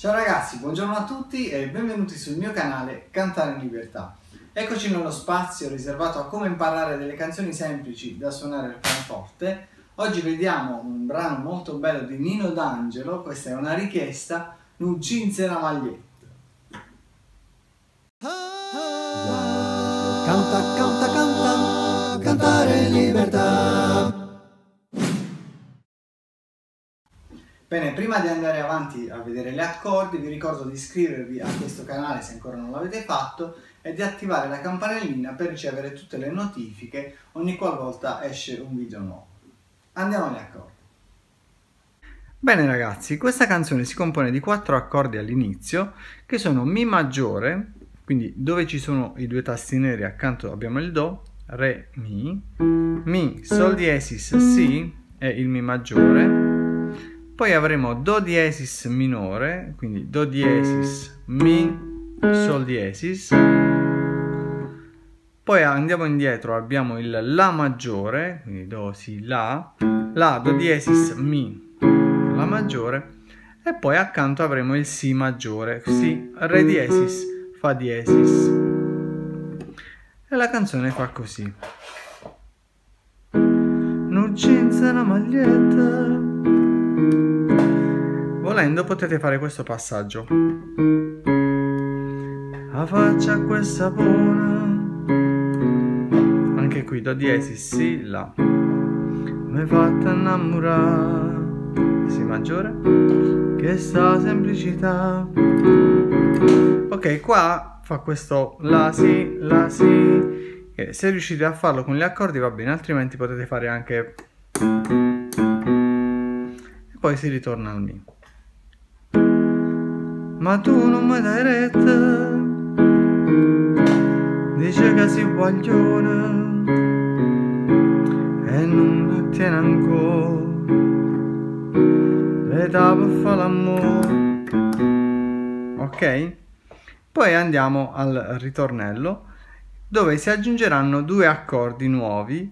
Ciao ragazzi, buongiorno a tutti e benvenuti sul mio canale Cantare in Libertà. Eccoci nello spazio riservato a come imparare delle canzoni semplici da suonare al pianoforte. Oggi vediamo un brano molto bello di Nino D'Angelo, questa è una richiesta, un jeans e una maglietta. Canta, canta, canta, cantare in libertà. Bene, prima di andare avanti a vedere gli accordi vi ricordo di iscrivervi a questo canale se ancora non l'avete fatto e di attivare la campanellina per ricevere tutte le notifiche ogni qualvolta esce un video nuovo. Andiamo agli accordi. Bene ragazzi, questa canzone si compone di quattro accordi all'inizio che sono Mi maggiore, quindi dove ci sono i due tasti neri accanto abbiamo il Do, Re, Mi, Mi, Sol diesis, Si e il Mi maggiore, poi avremo Do diesis minore, quindi Do diesis, Mi, Sol diesis. Poi andiamo indietro, abbiamo il La maggiore, quindi Do, Si, La, La, Do diesis, Mi, La maggiore. E poi accanto avremo il Si maggiore, Si, Re diesis, Fa diesis. E la canzone fa così. Non c'è una maglietta Volendo potete fare questo passaggio. La faccia questa buona. Anche qui do diesis, si, la. Mi fatta innamorare. Si maggiore. Che sta semplicità. Ok, qua fa questo la si, la si. Se riuscite a farlo con gli accordi va bene, altrimenti potete fare anche poi si ritorna al mi ma tu non mi dai retta. Dice che si guaglione e non mi tiene ancora. L'età per fare l'amore. Ok? poi andiamo al ritornello dove si aggiungeranno due accordi nuovi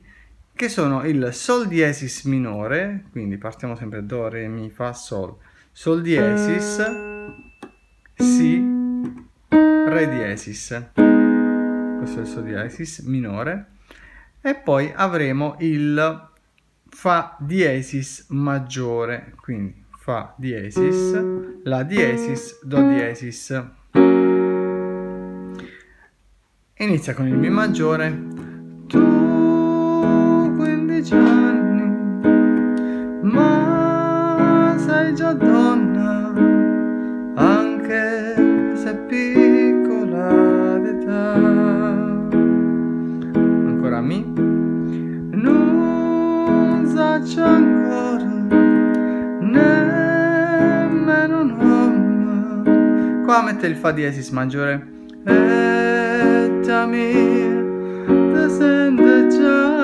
che sono il Sol diesis minore, quindi partiamo sempre Do, Re, Mi, Fa, Sol, Sol diesis, Si, Re diesis, questo è il Sol diesis minore, e poi avremo il Fa diesis maggiore, quindi Fa diesis, La diesis, Do diesis. Inizia con il Mi maggiore, tu 15 anni, ma sei già donna, anche se piccola d'età. Ancora mi, non saccio ancora, nemmeno uomo. Qua mette il fa diesis maggiore. E mia te sente già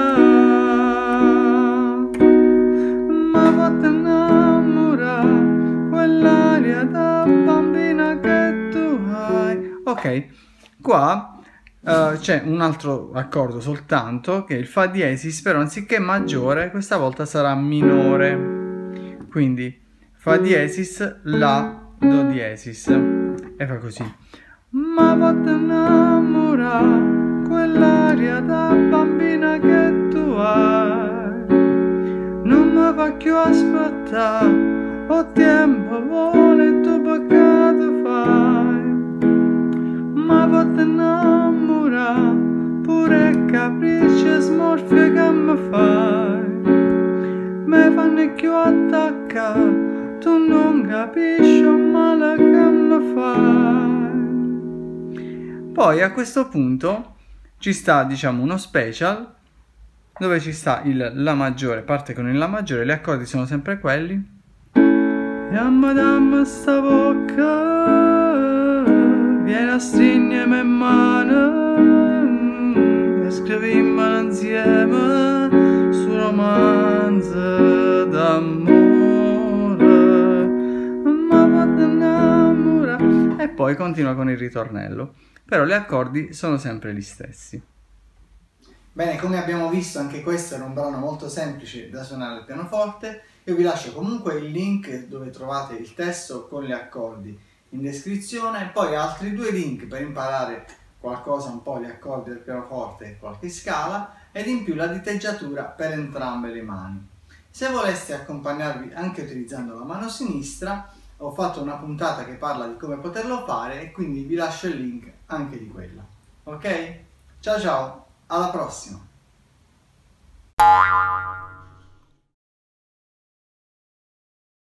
qua uh, c'è un altro accordo soltanto che è il fa diesis però anziché maggiore questa volta sarà minore. Quindi fa diesis la do diesis. E fa così. Ma fatta innamorare quell'aria da bambina che tu hai. Non mi fa più aspettare ho tempo vuole tu capricci e smorfie che mi fai. Mi fanno più attaccare tu non capisci il male che mi fai. Poi a questo punto ci sta diciamo uno special dove ci sta il La maggiore, parte con il La maggiore, gli accordi sono sempre quelli. Yamma damma sta bocca, vieni a stringermi in mano scrivimmo insieme su romanzo d'amore. Ma vado innamorare. E poi continua con il ritornello però gli accordi sono sempre gli stessi. Bene, come abbiamo visto anche questo era un brano molto semplice da suonare al pianoforte, io vi lascio comunque il link dove trovate il testo con gli accordi in descrizione, poi altri due link per imparare qualcosa, un po' gli accordi del pianoforte e qualche scala, ed in più la diteggiatura per entrambe le mani. Se voleste accompagnarvi anche utilizzando la mano sinistra, ho fatto una puntata che parla di come poterlo fare e quindi vi lascio il link anche di quella. Ok? Ciao ciao, alla prossima!